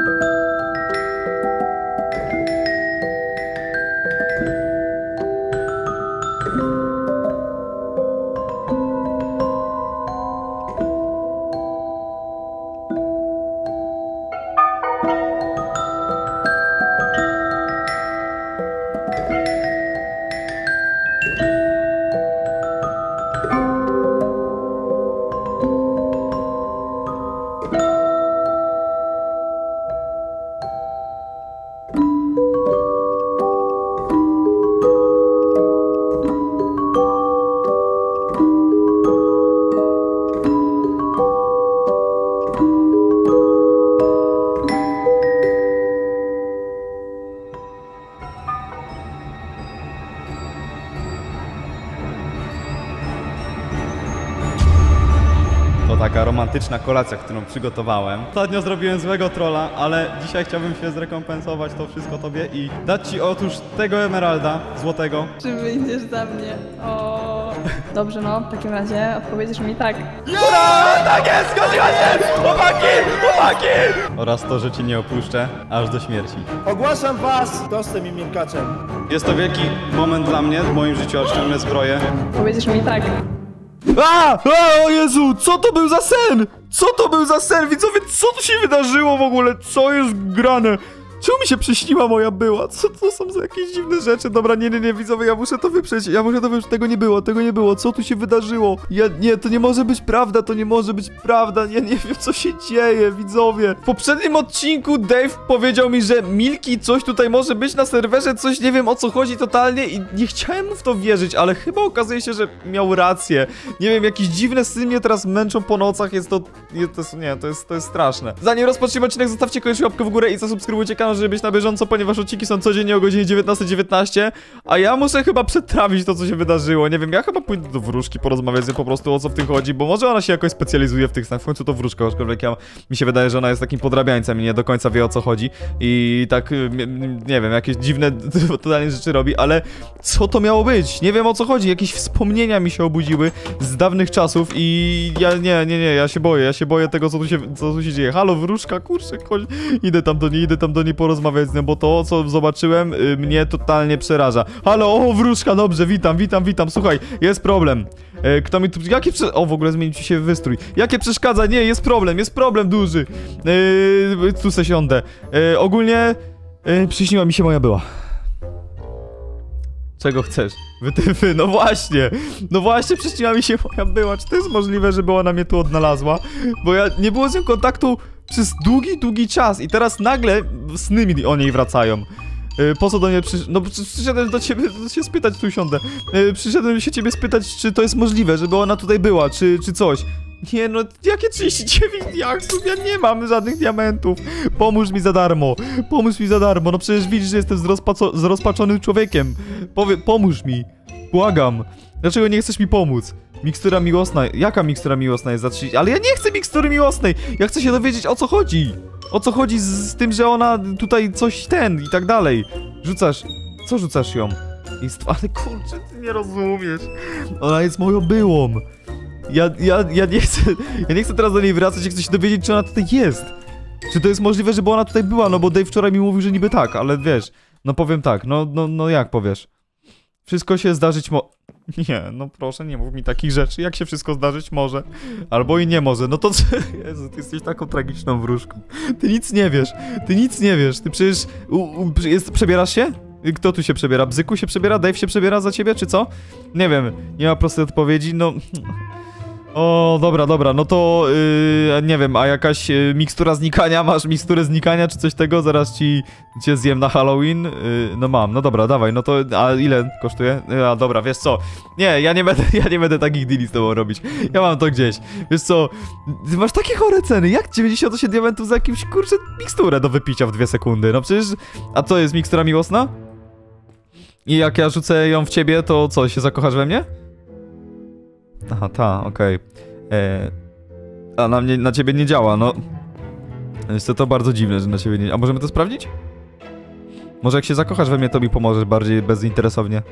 To taka romantyczna kolacja, którą przygotowałem. Ostatnio zrobiłem złego trolla, ale dzisiaj chciałbym się zrekompensować to wszystko tobie i dać ci otóż tego emeralda złotego. Czy wyjdziesz za mnie? O. Dobrze, no, w takim razie odpowiedzisz mi tak. Jura! Tak jest! Zgodziła się! Chłopaki! Chłopaki! Oraz to, że ci nie opuszczę aż do śmierci. Ogłaszam was tostem i milkaczem. Jest to wielki moment dla mnie w moim życiu, aż ściągnę zbroję. Powiedziesz mi tak. A! A! O Jezu! Co to był za sen? Co to był za sen? Widzowie, co tu się wydarzyło w ogóle? Co jest grane? Czemu mi się przyśniła moja była? Co to są za jakieś dziwne rzeczy? Dobra, nie, nie, nie, widzowie, ja muszę to wyprzeć. Ja muszę to wyprzeć. Tego nie było, tego nie było. Co tu się wydarzyło? Ja, nie, to nie może być prawda, to nie może być prawda. Ja nie wiem, co się dzieje, widzowie. W poprzednim odcinku Dave powiedział mi, że Milki coś tutaj może być na serwerze, coś nie wiem o co chodzi totalnie i nie chciałem mu w to wierzyć, ale chyba okazuje się, że miał rację. Nie wiem, jakieś dziwne sny mnie teraz męczą po nocach, jest to... Nie, to jest, nie, to jest, to jest straszne. Zanim rozpoczniemy odcinek, zostawcie koniecznie łapkę w górę i zasubskrybujcie kanał, żeby być na bieżąco, ponieważ odcinki są codziennie o godzinie 19.19, a ja muszę chyba przetrawić to, co się wydarzyło. Nie wiem, ja chyba pójdę do wróżki porozmawiać z nią po prostu o co w tym chodzi, bo może ona się jakoś specjalizuje w tych snach, w końcu to wróżka, aczkolwiek ja, mi się wydaje, że ona jest takim podrabiańcem i nie do końca wie o co chodzi i tak, y, nie wiem, jakieś dziwne totalnie rzeczy robi, ale co to miało być? Nie wiem o co chodzi, jakieś wspomnienia mi się obudziły z dawnych czasów i ja nie, nie, nie, ja się boję, ja się boję tego, co tu się, co tu się dzieje. Halo, wróżka, kurczę, chodź, idę tam do niej, idę tam do niej porozmawiać z nią, bo to, co zobaczyłem, y, mnie totalnie przeraża. Halo, o, wróżka, dobrze, witam, witam, witam, słuchaj, jest problem. E, Kto mi tu... Jakie prze... O, w ogóle zmienił ci się wystrój. Jakie przeszkadza? Nie, jest problem, jest problem duży. E, tu se siądę. E, ogólnie... E, przyśniła mi się moja była. Czego chcesz? Wytyfy, no właśnie! No właśnie, przyśniła mi się moja była. Czy to jest możliwe, żeby ona mnie tu odnalazła? Bo ja nie było z nią kontaktu przez długi, długi czas i teraz nagle sny mi o niej wracają. E, Po co do mnie przysz... No przy- przyszedłem do ciebie się spytać, tu siądę. E, Przyszedłem się ciebie spytać, czy to jest możliwe, żeby ona tutaj była, czy, czy coś. Nie no, jakie 39 diaksów? Ja nie mam żadnych diamentów. Pomóż mi za darmo. Pomóż mi za darmo. No przecież widzisz, że jestem zrozpaczonym człowiekiem. Powie, pomóż mi. Błagam. Dlaczego nie chcesz mi pomóc? Mikstura miłosna. Jaka mikstura miłosna jest za 30? Ale ja nie chcę mikstury miłosnej. Ja chcę się dowiedzieć o co chodzi. O co chodzi z, z tym, że ona tutaj coś ten i tak dalej. Rzucasz. Co rzucasz ją? Jest, ale kurczę, ty nie rozumiesz. Ona jest moją byłą. Ja, ja, ja nie chcę, ja nie chcę teraz do niej wracać, ja chcę się dowiedzieć, czy ona tutaj jest. Czy to jest możliwe, żeby ona tutaj była, no bo Dave wczoraj mi mówił, że niby tak, ale wiesz, no powiem tak, no, no, no jak powiesz? Wszystko się zdarzyć mo... Nie, no proszę, nie mów mi takich rzeczy, jak się wszystko zdarzyć może. Albo i nie może, no to co... Jezu, ty jesteś taką tragiczną wróżką. Ty nic nie wiesz, ty nic nie wiesz, ty przecież... U, u, jest, przebierasz się? Kto tu się przebiera? Bzyku się przebiera? Dave się przebiera za ciebie, czy co? Nie wiem, nie ma prostej odpowiedzi, no... O, dobra, dobra, no to yy, nie wiem, a jakaś yy, mikstura znikania, masz miksturę znikania czy coś tego? Zaraz ci cię zjem na Halloween. Yy, no mam, no dobra, dawaj, no to a ile kosztuje? Yy, a dobra, wiesz co? Nie, ja nie będę, ja nie będę takich deali z tobą robić. Ja mam to gdzieś. Wiesz co? Ty masz takie chore ceny, jak 98 diamentów za jakimś kurczę miksturę do wypicia w dwie sekundy? No przecież, a co jest mikstura miłosna? I jak ja rzucę ją w ciebie, to co, się zakochasz we mnie? Aha, ta, okej. E, A na mnie, na ciebie nie działa, no. Jest to, to bardzo dziwne, że na ciebie nie... A możemy to sprawdzić? Może jak się zakochasz we mnie, to mi pomożesz bardziej bezinteresownie.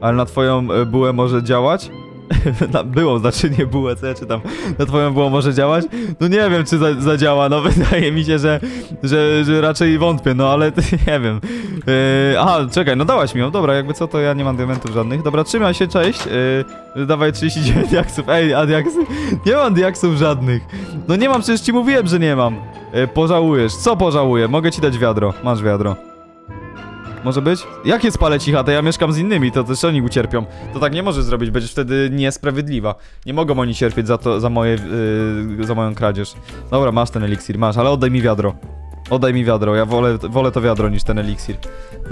Ale na twoją e, bułę może działać? na byłą, znaczy nie bułę, co ja czytam, na twoją było może działać? No nie wiem, czy za, zadziała, no wydaje mi się, że, że, że raczej wątpię, no ale nie wiem. Yy, aha, czekaj, no dałaś mi ją, dobra, jakby co, to ja nie mam diamentów żadnych. Dobra, trzymaj się, cześć. Yy, dawaj 39 diaksów, ej, a diaksy? Nie mam diaksów żadnych. No nie mam, przecież ci mówiłem, że nie mam. Yy, pożałujesz, co pożałuję? Mogę ci dać wiadro, masz wiadro. Może być? Jakie spalę ci chatę? Ja mieszkam z innymi, to też oni ucierpią. To tak nie możesz zrobić, będziesz wtedy niesprawiedliwa. Nie mogą oni cierpieć za to, za moje, yy, za moją kradzież. Dobra, masz ten eliksir, masz, ale oddaj mi wiadro. Oddaj mi wiadro, ja wolę, wolę to wiadro niż ten eliksir. Yy,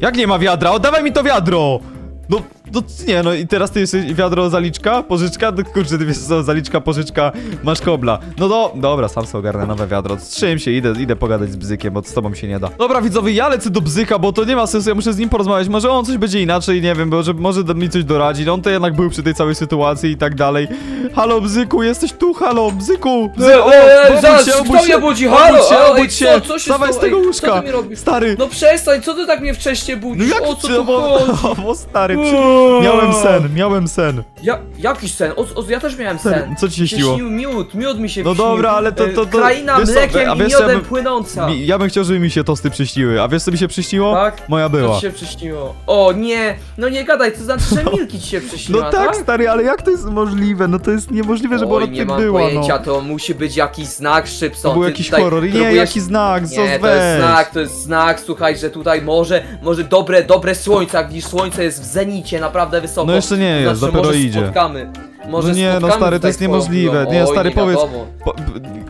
jak nie ma wiadra? Oddawaj mi to wiadro! No, no nie, no i teraz ty jesteś wiadro zaliczka, pożyczka? No kurczę, ty wiesz co, zaliczka, pożyczka, masz kobla. No do, dobra, sam sobie ogarnę nowe wiadro. Trzymaj się, idę, idę pogadać z Bzykiem, bo z tobą się nie da. Dobra widzowie, ja lecę do Bzyka, bo to nie ma sensu, ja muszę z nim porozmawiać. Może on coś będzie inaczej, nie wiem, bo że może mi coś doradzi. No on to jednak był przy tej całej sytuacji i tak dalej. Halo Bzyku, jesteś tu, halo, Bzyku! Bzy E, e, obudź zaraz, się, kto obudź mnie się, budzi? obudź Halo, się, ej, obudź co- się, co się Wstawaj z tego co łóżka, stary. No przestań, co ty tak mnie wcześniej No budzisz? jak o co tu chodzi? bo stary, przy... miałem sen, miałem sen. Ja, jakiś sen? O, o, ja też miałem sen. Co ci się śniło? śnił miód, miód mi się No śnił. dobra, ale to- to- to- Kraina wiesz co, mlekiem a i co, ja miodem bym- płynąca. Mi, ja bym chciał, żeby mi się tosty przyśniły. A wiesz co mi się przyśniło? Tak? Moja Co była. ci się przyśniło? O nie, no nie gadaj, to znaczy, że Milki ci się No przyśniła, tak, stary, ale jak to jest możliwe? No to jest niemożliwe, żeby Oj, ona nie tutaj mam była, pojęcia, no. to musi być jakiś znak, Szybson. To był Ty jakiś tutaj horror. Nie, próbujesz- jaki znak, co Nie, to jest znak, to jest znak, słuchaj, że tutaj może, może dobre, dobre słońce, jak widzisz, słońce jest w zenicie, naprawdę wysoko. No jeszcze nie jest, znaczy, dopiero może idzie. spotkamy. Może No nie, no stary, to jest twoją niemożliwe. królową. Nie, Oj, stary, powiedz- wiadomo. Po,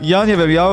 ja nie wiem, ja...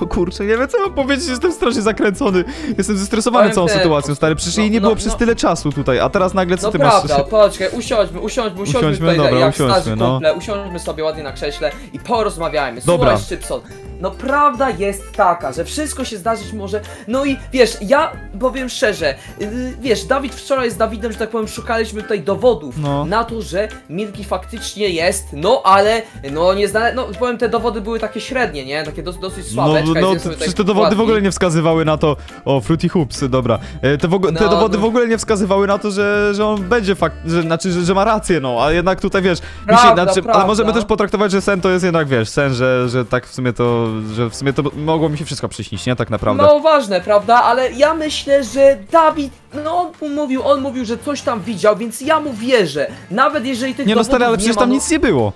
To kurczę, nie wiem co mam powiedzieć, jestem strasznie zakręcony. Jestem zestresowany Powiem całą ten, sytuacją, stary. Przecież jej no, nie no, było przez no. tyle czasu tutaj, a teraz nagle co No ty prawda, masz... poczekaj, usiądźmy, usiądźmy, usiądźmy, Usiądźmy, tutaj dobra, jak usiądźmy, starzy no. kumple, usiądźmy sobie ładnie na krześle i porozmawiajmy. Dobra. Słuchaj, Szybson, no prawda jest taka, że wszystko się zdarzyć może, no i wiesz, ja powiem szczerze, yy, wiesz, Dawid wczoraj z Dawidem, że tak powiem, szukaliśmy tutaj dowodów No. na to, że Milki faktycznie jest, no ale, no nie znale... no powiem, te dowody były takie średnie, nie, takie dos dosyć słabe. No, Czekaj, no zjem przecież tutaj te dowody w ogóle nie wskazywały na to. O, Fruity Hoops, dobra. E, Te, w te No, dowody no. w ogóle nie wskazywały na to, że, że on będzie fakt, że, znaczy, że, że ma rację, no, a jednak tutaj wiesz. mi Prawda, znaczy, ale prawda. możemy też potraktować, że sen to jest jednak, wiesz, sen, że, że tak w sumie to, że w sumie to mogło mi się wszystko przyśnić, nie? Tak naprawdę. No ważne, prawda? Ale ja myślę, że Dawid, no on mówił, on mówił, że coś tam widział, więc ja mu wierzę. Nawet jeżeli tych nie no, dowodów stary, ale nie przecież ma, tam no, nic nie było.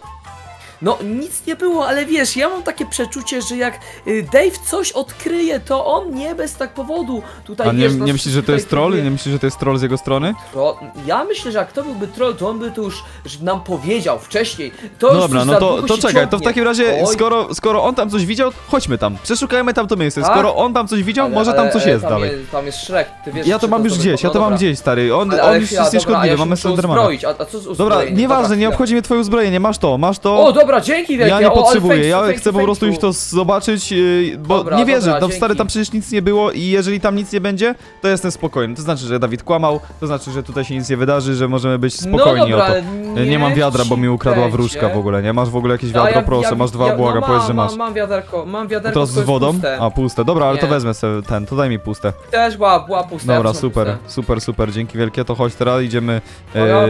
No nic nie było, ale wiesz, ja mam takie przeczucie, że jak y, Dave coś odkryje, to on nie bez tak powodu tutaj A nie, wiesz, nie myślisz, że to jest troll? Nie myślisz, że to jest troll z jego strony? Tro- Ja myślę, że jak to byłby troll, to on by to już nam powiedział wcześniej. To No dobra, no to, to czekaj, to w ciągnie. takim razie, Oj, skoro, skoro on tam coś widział, chodźmy tam. Przeszukajmy tam to miejsce. Tak? Skoro on tam coś widział, ale- może tam ale- coś ale jest tam dalej. Jest, tam jest Shrek, ty wiesz, Ja to mam już gdzieś, ja to mam gdzieś, stary. On, Ale, on już chwila, jest nieszkodliwy, ja mamy muszę sobie Endermana. uzbroić, a, a co z Dobra, nieważne, nie obchodzi mnie twoje uzbrojenie, masz to, masz to. O, dobra, dzięki wielkie. Ja nie potrzebuję, ja chcę po prostu iść to zobaczyć, yy, bo Dobra, nie wierzę, dobra, no stary, tam przecież nic nie było i jeżeli tam nic nie będzie, to jestem spokojny. To znaczy, że Dawid kłamał, to znaczy, że tutaj się nic nie wydarzy, że możemy być No spokojni dobra, o to. Nie, nie mam wiadra, bo mi ukradła wróżka w ogóle, nie? Masz w ogóle jakieś wiadro, ja- proszę, ja- masz dwa, ja- błaga, no powiedz, że masz. Mam, mam wiaderko, mam wiaderko, To z wodą? Puste. A, puste. Dobra, ale to Nie. wezmę sobie ten, to daj mi puste. Też była, była pusta. ja Dobra, super, puste. super, super, dzięki wielkie, to chodź teraz, idziemy Dobra. e,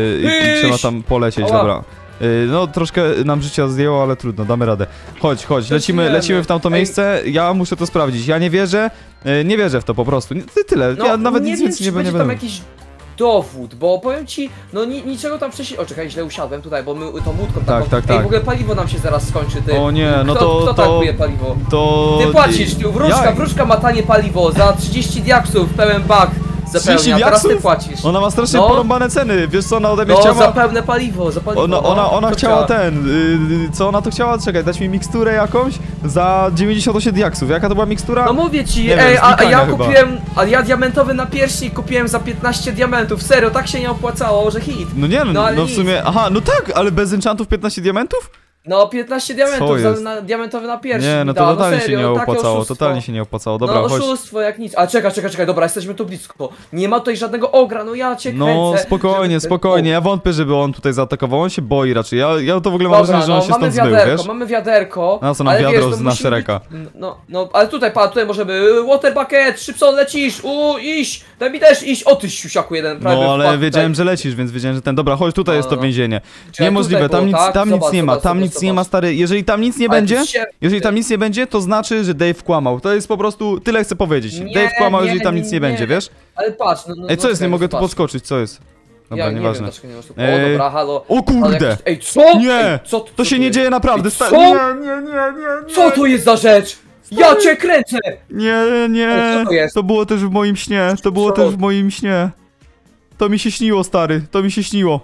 i, trzeba tam polecieć, dobra. E, No, troszkę nam życia zdjęło, ale trudno, damy radę. Chodź, chodź, lecimy, Lecimy. w tamto Ej. miejsce, ja muszę to sprawdzić, ja nie wierzę, e, nie wierzę w to po prostu, tyle, No, ja nawet nie nic więcej nie, nie będzie tam będę. jakiś dowód, bo powiem ci, no ni niczego tam wcześniej... O, czekaj, źle usiadłem tutaj, bo my tą łódką Tak, taką... tak, Ej, tak. w ogóle paliwo nam się zaraz skończy, ty. O nie, no kto, to- Kto to- tankuje paliwo? To... Ty płacisz, ty, wróżka, Jak? wróżka ma tanie paliwo, za 30 diaksów pełen bak 30 zapełnia, teraz ty płacisz. Ona ma strasznie No. porąbane ceny, wiesz co ona ode mnie No, chciała? za pełne paliwo, za paliwo, Ona, no. ona, ona chciała ten, y, co ona to chciała? Czekaj, dać mi miksturę jakąś za 98 diaksów. Jaka to była mikstura? No mówię ci, Nie wiem, ej, a, a znikania ja chyba. kupiłem, a ja diamentowy napierśnik kupiłem za 15 diamentów, serio, tak się nie opłacało, że hit. No nie, no, No, no w sumie, aha, no tak, ale bez enchantów 15 diamentów? No 15 diamentów, za, jest? na, diamentowy na piersi Nie, no to dała, totalnie serio, się nie opłacało, totalnie się nie opłacało. Dobra, no chodź. oszustwo jak nic. A czekaj, czekaj, czekaj, dobra, jesteśmy tu blisko. Nie ma tutaj żadnego ogra, no ja cię No kręcę. spokojnie, żeby- spokojnie, ja wątpię, żeby on tutaj zaatakował, on się boi raczej, ja, ja to w ogóle mam Dobra, wrażenie, że on no, się stąd wiaderko, wiesz? mamy wiaderko. Na co nam wiadro wiesz, z Nashereka? być- No, no, ale tutaj, pa, tutaj możemy, y, water bucket, Szybson, lecisz, u, iść, daj mi też iść, o ty siusiaku jeden, prawie No ale wpadł wiedziałem, że lecisz, więc wiedziałem, że ten. Dobra, chodź, tutaj No, jest to no. więzienie. Niemożliwe, tam nic, było, tak? tam nic Nie zobacz, nic nie ma, stary. Jeżeli tam nic nie Ale będzie, to się- jeżeli tam nic nie będzie, to znaczy, że Dave kłamał. To jest po prostu, tyle chcę powiedzieć. Nie, Dave kłamał, nie, jeżeli tam nic nie, nie. będzie, wiesz? Ale patrz, no, no Ej, co no, jest, nie mogę tu podskoczyć, co jest? Dobra, ja nie wiem, nieważne. nie masz tu... O, dobra, halo. O kurde! Ej, co? Nie! Ej, co, co To się nie dzieje naprawdę, Ej, stary. co? Nie, nie, nie, nie, Co to jest za rzecz? Ja cię kręcę! Nie, nie, Ej, co to jest? to było też w moim śnie, to było Co? też w moim śnie. To mi się śniło, stary, to mi się śniło.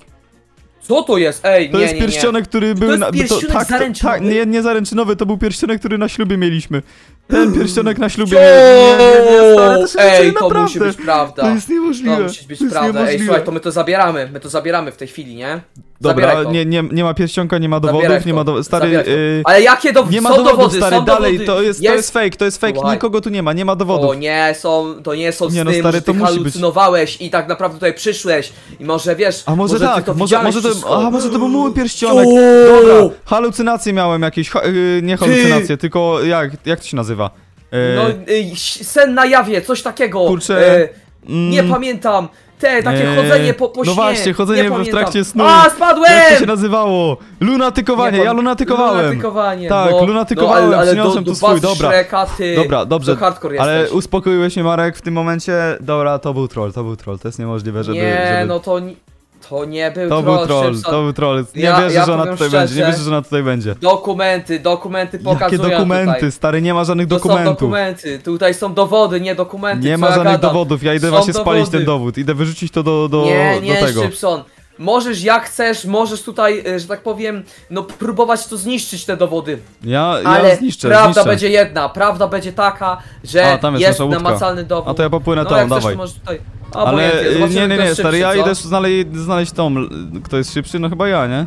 Co to jest? Ej, To nie, jest nie, nie. pierścionek, który był jest na. pierścionek tak, zaręczynowy? tak, nie, nie zaręczynowy, to był pierścionek, który na ślubie mieliśmy. Ten pierścionek na ślubie mieliśmy. Nie, nie, nie, stary, to się Ej, dzieje to naprawdę. musi być prawda. To jest niemożliwe. To musi być jest prawda. Ej, niemożliwe. słuchaj, to my to zabieramy. My to zabieramy w tej chwili, nie? Dobra, to. nie, nie, nie ma pierścionka, nie ma dowodów, to. nie ma dowodów. Stary, Zabieraj to. y, Ale jakie dowody? nie ma dowodów, dowody, stary, dalej, dowody. to jest, to jest fake, to jest fake, Słuchaj. nikogo tu nie ma, nie ma O dowodów. nie, są, to nie są Nie, no sny, stary, może to ty być. halucynowałeś i tak naprawdę tutaj przyszłeś i może wiesz, A może, ty tak, to może, może, wszystko. to, a, może to był mój pierścionek. O! Dobra, halucynacje miałem jakieś, ha, y, nie halucynacje, tylko jak, jak to się nazywa? Y, No, y, sen na jawie, coś takiego. Kurczę, E, nie mm, pamiętam. Te, takie Eee, chodzenie po, po no śnie. właśnie, chodzenie nie w trakcie snu. A, spadłem! Jak to się nazywało? Lunatykowanie, Nie ja lunatykowałem. Lunatykowanie, Tak, no, lunatykowałem, no, ale, ale przyniosłem do, tu swój, dobra. Shreka, ty, Dobra, dobrze, ale jesteś. uspokoiłeś mnie Marek w tym momencie. Dobra, to był troll, to był troll, to jest niemożliwe, żeby... nie, żeby... no to, to nie był To troll, był troll, to był troll. Nie Ja- wierzę, ja że ona tutaj będzie, nie szczerze, wierzę, że ona tutaj będzie. Dokumenty, dokumenty pokazują Jakie dokumenty, tutaj. stary, nie ma żadnych To są dokumentów. dokumenty, tutaj są dowody, nie dokumenty, Nie ma ja żadnych gadam. dowodów, ja idę Są właśnie spalić dowody. ten dowód, idę wyrzucić to do, do, Nie, nie, do tego. Szybson. Możesz jak chcesz, możesz tutaj, e, że tak powiem, no próbować to zniszczyć te dowody. Ja, ja Ale zniszczę, prawda zniszczę. będzie jedna, prawda będzie taka, że A, tam jest jest nasza łódka. namacalny dowód. A to ja popłynę no, tam, jak chcesz, dawaj. możesz tutaj... Ale zobaczymy, nie, nie, nie, stary, szybszy, ja co? idę znaleźć, znaleźć tą, kto jest szybszy, no chyba ja, nie?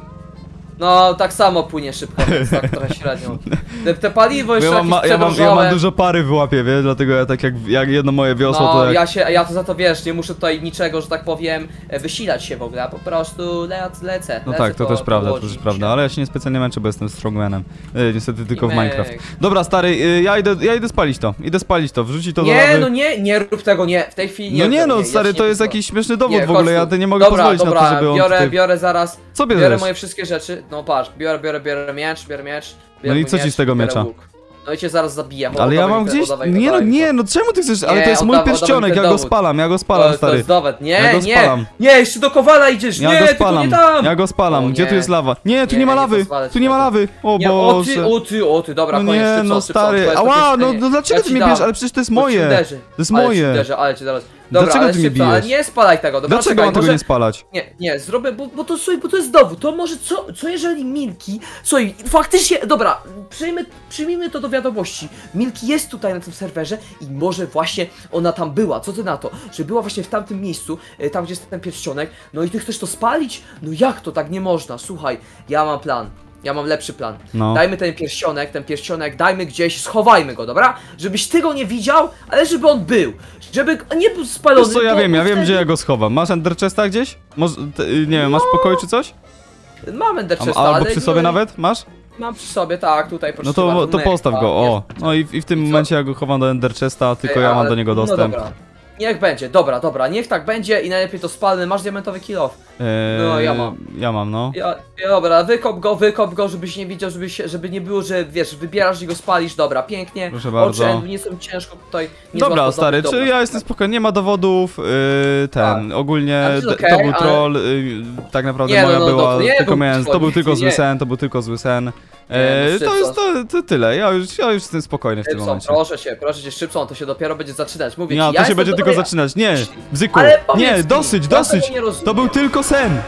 No, tak samo płynie szybko, więc tak trochę średnio. Te, te paliwo jeszcze ja mam, ma, jakieś ja, mam, ja mam dużo pary w łapie, wie, dlatego ja tak jak, jak jedno moje wiosło, No, to jak... ja się, ja to za to wiesz, nie muszę tutaj niczego, że tak powiem, e, wysilać się w ogóle, a po prostu le, lecę. No lecę tak, to po- też prawda, to też prawda, ale ja się niespecjalnie męczę, bo jestem strongmanem. Y, niestety tylko w. Minecraft. Dobra, stary, y, ja idę, ja idę spalić to, idę spalić to, wrzucić to do Nie, no nie, nie rób tego, nie, w tej chwili nie no nie no, stary, to jest jakiś śmieszny dowód w ogóle, ja nie mogę pozwolić dobra, na to, żeby on biorę, biorę zaraz, Co biorę bierzesz? moje wszystkie rzeczy, no patrz, biorę, biorę, biorę miecz, biorę miecz, biorę No i co ci miecz, z tego biorę miecza? łuk. No i cię zaraz zabiję, Ale ja mam te- gdzieś... Nie no, nie, to. no czemu ty chcesz... Ale Nie, to jest mój pierścionek, ja go spalam, ja go To, spalam, to stary. jest dowód, nie, Ja go nie, spalam. nie, jeszcze do kowala idziesz, Ja nie, go spalam, nie tam. ja go spalam, O gdzie tu jest lawa? Nie, tu Nie, nie ma lawy, tu ci nie ma to. lawy, o Nie, o ty, Boże. o ty, o ty, dobra, No koniec, nie, szybko, no stary, to ała, no, no dlaczego ty ci mnie bierzesz, ale przecież to jest ci moje. To jest ale Ci moje. ale cię zaraz. Dobra, Dlaczego ale ty mnie szybko, ale bijesz? nie spalaj tego, dobra, Dlaczego czekaj, mam tego może... nie spalać? Nie, nie, zrobię, bo, bo to słuchaj, bo to jest dowód. To może co, co jeżeli Milki. Słuchaj, faktycznie, dobra, przyjmy, przyjmijmy to do wiadomości. Milki jest tutaj na tym serwerze i może właśnie ona tam była. Co ty na to? Że była właśnie w tamtym miejscu, e, tam gdzie jest ten pierścionek. No i ty chcesz to spalić? No jak to? Tak nie można. Słuchaj, ja mam plan. Ja mam lepszy plan. No. Dajmy ten pierścionek, ten pierścionek, dajmy gdzieś, schowajmy go, dobra? Żebyś ty go nie widział, ale żeby on był. Żeby nie był spalony. Wiesz co, ja wiem, ja wiem gdzie ja go schowam. Masz Ender Chesta gdzieś? Te, nie wiem, masz w pokoju czy coś? Mam Ender A, albo ale przy no sobie nawet? Masz? Mam przy sobie, tak, tutaj proszę No to, to postaw go, o. No i, i w tym momencie ja go chowam do Ender Chesta, tylko Ej, ja mam ale- do niego no dostęp. dobra. Niech będzie, dobra, dobra, niech tak będzie i najlepiej to spalmy. Masz diamentowy kill off. Eee, No, ja mam. Ja mam, no. Ja, ja, dobra, wykop go, wykop go, żebyś nie widział, żeby, się, żeby nie było, że wiesz, wybierasz i go spalisz, dobra, pięknie. Proszę bardzo. Oczęd, nie są ciężko tutaj. Nie Dobra, stary, dobra. czy ja jestem spokojny, nie ma dowodów, yy, ten, ogólnie Znaczy, d- okej, to był ale- troll, yy, tak naprawdę Nie, no, moja no, była, to nie tylko był miałem, to był tylko zły sen, to był tylko zły sen. Eee, no, to jest Szybson. to, to tyle, ja już, ja już jestem spokojny w tym Szybson, momencie. proszę cię, proszę cię, Szybson, to się dopiero będzie zaczynać. Mówię Nie, ci, to ja się będzie tylko dobry- zaczynać, nie, bzyku, nie, dosyć, ja dosyć, to był tylko sen.